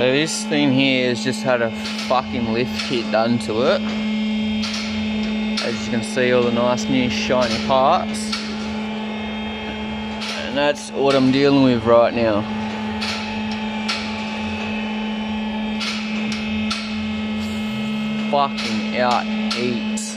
So this thing here has just had a fucking lift kit done to it. As you can see all the nice new shiny parts. And that's what I'm dealing with right now. Fucking out eats.